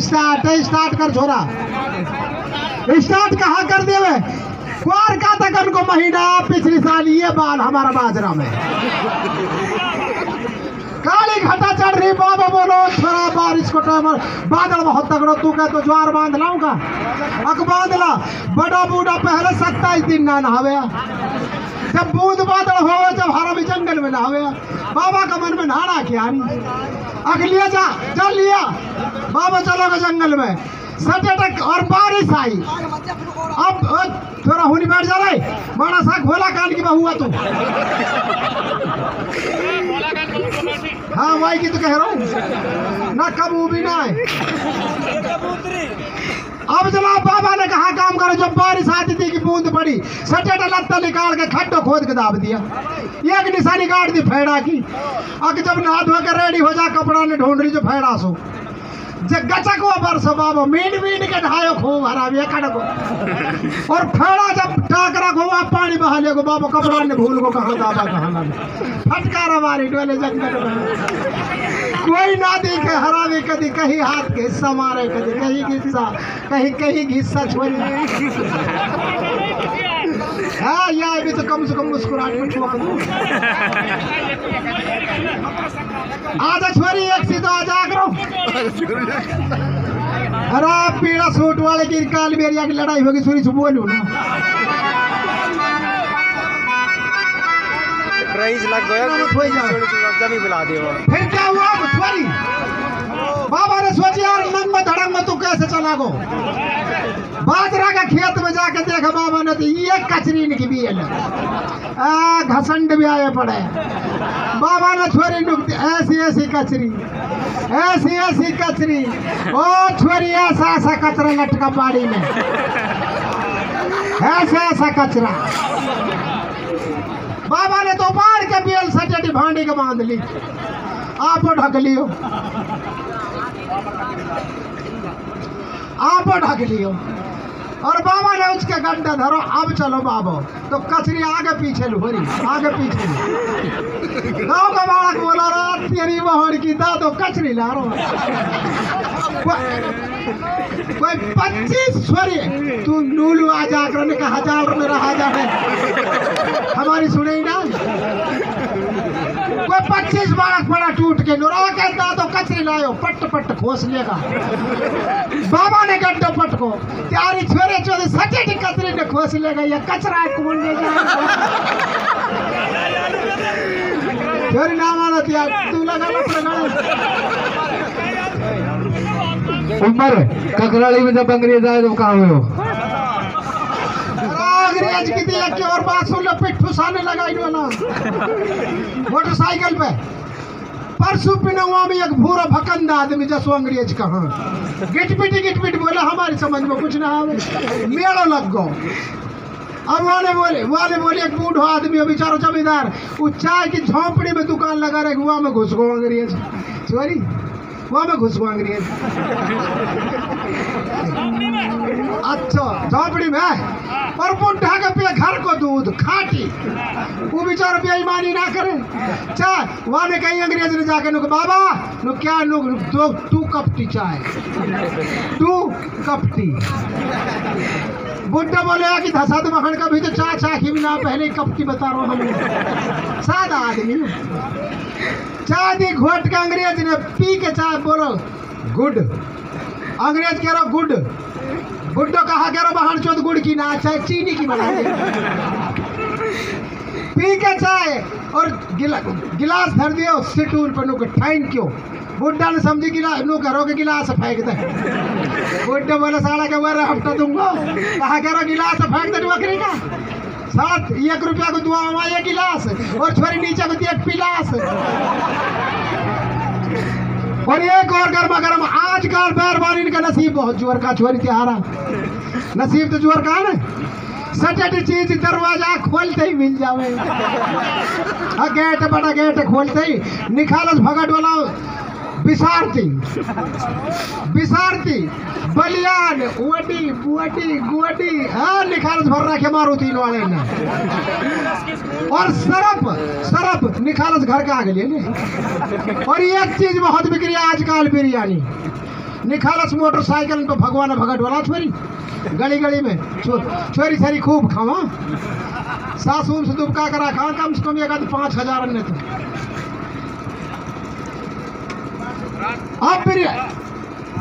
Start start कर छोरा। Start कहाँ कर देवे? क्वार का तक को महीना, पिछली साल ये बाल हमारा बाजरा में। काली घटा चढ़ रही, बाबा बोलो, छोरा, बारिश को टाइम बादल बहुत तगड़ो, तू कह तो ज्वार बाँध लाऊँगा अक बाँध ला बड़ा बूढ़ा पहले सत्ताईस दिन ना नहावे। जब बूंद बादल हो जब हरा भी जंगल में नहावे। बाबा का मन में नहाना क्या नहीं लिया जा चल लिया। बाबा चलोगे जंगल में। सटे तक और बारिश आई। अब थोड़ा हुनी बैठ जा रहे। बड़ा सा घोला कान की बहुआ तू। हाँ वही की तो कह रहा हूँ। ना कबू भी ना है। अब जनाब बाबा ने कहा काम करो, जब बारिश आती थी कि बूंद पड़ी। सटे लत्ता निकाल के खड्डो खोद के दाब दिया। एक निशानी काट दी फैड़ा की। अब जब नहा धो के रेडी हो जा, कपड़ा ने ढूंढ ली जो फैड़ा सो। गचक हुआ बरसो बाबा मीन मीन के ढायो खूब हरा भी कड़ को। और फैड़ा जब टाकरा को वहाँ पानी बहा ले को, बाबा कपड़ा ने भूल को कहाँ दाबा कहाँ ना फटकारा मारी, डोले जंगल में। कोई ना देखे हरा भी कभी कहीं हाथ के हिस्सा मारे, कभी कहीं हिस्सा, कहीं कहीं हिस्सा छोड़ी। हाँ ये भी तो कम से कम मुस्कुराहट में ठोक दो आजा छोरी एक सीधा आजा करो अरे पीड़ा सूट वाले की काल बेरिया की लड़ाई होगी सुनी से बोलू ना। प्राइस लग गया। जब बुला दे फिर क्या हुआ छोरी बाबा ने सोचा यार नंग में धड़ंग में तू कैसे चला गो? बाजरा के खेत में जाके देख बाबा ने तो ये कचरी निकली है आ, घसंड भी आए पड़े। बाबा ने छोरी नुकती, ऐसी ऐसी कचरी, ऐसी ऐसी कचरी। ओ, छोरी, ऐसा ऐसा कचरा लटका बाड़ी में। ऐसा ऐसा कचरा। बाबा ने तो बाढ़ के बेल सटेटी भांडी के बाँध ली। आप ढक लियो। आप ढक लियो और बाबा ने उसके गड्ढे धरो, अब चलो बाबा। तो कचरी आगे पीछे लुहरी आगे पीछे गाँव का बालक बोला रहा तेरी बहन की दा तो कचरी ला रो। कोई- पच्चीस सॉरी तू लूलू आ जाकर ने हज़ार में रहा जाए हमारी सुने ना? कोई पच्चीस बालक पड़ा टूट के नुरा। कहता तो कचरी लायो, पट पट खोस लेगा। बाबा ने गड्ढो पट को। त्यारी छोरे चोरी सटे की कचरी ने खोस लेगा, ये कचरा कौन ले छोरी नाम आना त्यार तू लगा लो ककराली में जब अंग्रेज़ आए तो कहाँ हुए हो? अंग्रेज़ की थी एक और बात सुन लो पिट्ठू साने लगाई वाला मोटरसाइकिल पे। परसों पिनवा में एक भूरा भकंद आदमी जसो अंग्रेज़ कहा गिट पिटी गिट पिट बोले हमारी समझ में कुछ ना आवे। मेड़ो लग गो। अब वाले बोले वाले बोले एक बूढ़ो आदमी है बेचारा जमींदार। वो चाय की झोंपड़ी में दुकान लगा रहे वहाँ में घुस गो अंग्रेज़। सॉरी वहाँ में घुस गो अंग्रेज़। अच्छा झोंपड़ी में? के पिए घर को दूध खाटी। वो बेचारा बेईमानी ना करे। चाय वहाँ ने कहीं अंग्रेज़ ने जाके नुक, बाबा नु क्या नु दो टू कपटी चाय। टू कपटी। बुढ़ा बोले कि धसाद महन का भी तो चाय चाय की भी ना, पहले ही कपटी बता रहा हूँ हम सादा आदमी। चाय दी घोट के अंग्रेज़ ने पी के चाय बोलो, गुड। अंग्रेज़ कह रहा, गुड। गुड्डो कहा कह रहा बहन चौथ गुड़ की ना चाय चीनी की बना पी के चाय और गिला, गिलास धर दियो सिटूल पर नुक थैंक यू बुड्ढा ने समझी गिलास नु करो के गिलास फेंक दे। बुड्ढा बोले साला के वर हफ़्ता दूँगा। कहा रहा गिलास फेंक दे बकरी का। सात एक रुपया को दुआ हुआ एक गिलास और छोरी नीचे को एक पिलास। और एक और गर्मा गर्म आजकल बैरबानी का नसीब, बहुत ज़ोर का छोरी तिहारा नसीब तो ज़ोर का है ना? सटट चीज़ दरवाज़ा खोलते ही मिल जावे। आ गेट, बड़ा गेट खोलते ही। निखालस भगत वाला बिसारती। बिसारती। बलियान वडी बुअडी गुअडी हाँ निखालस भर रखे मारू तीन वाले ने। और सरफ सरफ निखालस घर के आगे लिए ने और एक चीज़ बहुत बिक्री है आजकल बिरयानी। निखालस मोटरसाइकिल पे भगवान भगत वाला छोरी, गली गली में छोरी छोरी खूब खावा सासू से दुबका करा खा कम से कम एक पाँच हज़ार ने तो। अब फिर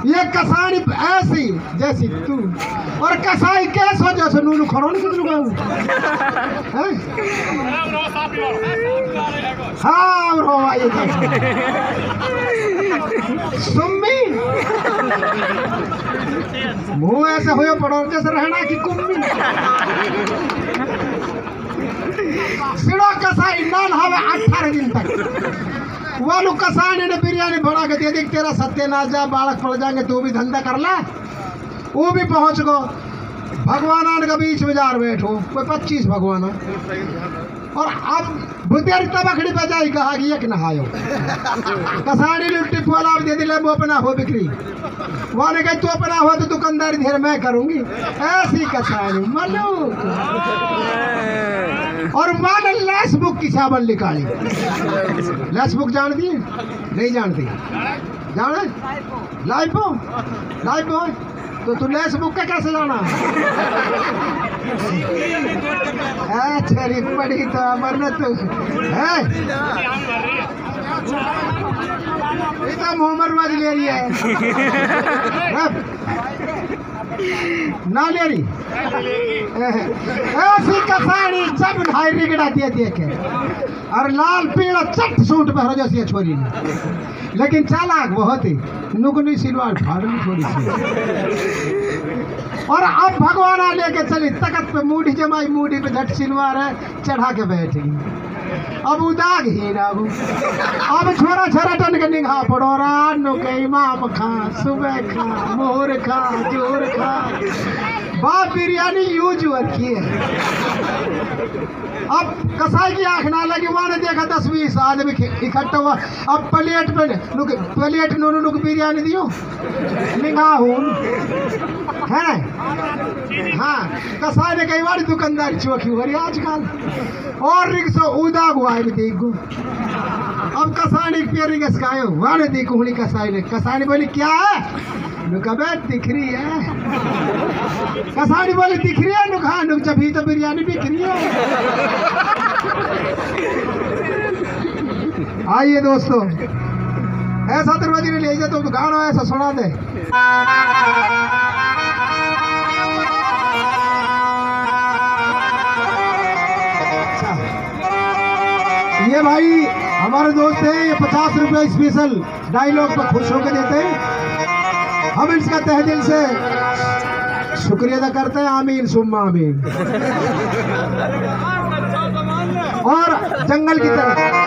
ये कसाई ऐसी, जैसी तू। और कसाई कैसे, जैसे नूनू खड़ो नहीं कुछ लुगाऊ हैं? हो? ये सुम्मी। मुँह ऐसे हुए पड़ोस जैसे रहना कि कुम्मी? सिड़ो कसाई नाल हवे अठारह दिन तक। वालू कसाई ने बिरयानी बना के दे दी तेरा सत्यानाश जा, बालक पड़ जाएँगे, तू भी धंधा कर ला। वो भी पहुँच गो। भगवान के बीच में जार बैठो। कोई पच्चीस भगवान और अब बुद्धेर तबकड़ी बजाई कहा कि एक नहायो। कसानी लुट्टी पोला दे दिले वो अपना हो बिक्री। वाने कहे, तू अपना हो तो दुकानदारी धीरे मैं करूँगी। ऐसी कसानी मलूक। और मान लेस बुक की साबन निकाली। लेस बुक जानती है? नहीं जानती। जाने लाइफो लाइफो तो तू लेस बुक का कैसे जाना? अच्छा रे पड़ी तो अमर तू है? ये तो मोहम्मद बाजी ले रही है? रब। ना ले रही ऐसी कसाड़ी जब ढाई रिगड़ा दिए दिए के। और लाल पीला चट सूट पहरो जैसी छोरी ने। लेकिन चालाक बहुत ही नुकनी सिलवार फाड़नी छोरी सी। और अब भगवान आ लेके चली तकत पे मूढ़ी जमाई, मूढ़ी पे झट सिलवार है, चढ़ा के बैठ गई। अब उदाग ही वो। अब छोरा छोरा टन के निगाह पड़ो रात के इमाम खा, सुबह खा, मोर खा, ज़ोर खा बाप बिरयानी यूज़ की है। अब कसाई की आँख ना लगी, वहाँ देखा दस बीस आदमी इकट्ठा हुआ। अब प्लेट पे नुक प्लेट नूनू नुक बिरयानी दियो निगाह हूँ है ना? हाँ कसाई ने कई बार दुकानदार चौकी हो रही आजकल। और रिक्शो उदा हुआ है देखो। अब कसाई पेरी के सकायो वाने देखो कसाई ने। कसाई ने बोली, क्या है? दिख रही है। कसाई बोली दिख रही है नुक जब तो बिरयानी बिक रही है। आइए दोस्तों, ऐसा दरवाजे ने ले जाए तो गाना ऐसा सुना दे। अच्छा। ये भाई, हमारे दोस्त हैं, ये पचास रुपया स्पेशल डायलॉग पर खुश होकर देते हैं। हम इसका तह दिल से शुक्रिया अदा करते हैं। आमीन सुम्मा आमीन। और जंगल की तरफ़।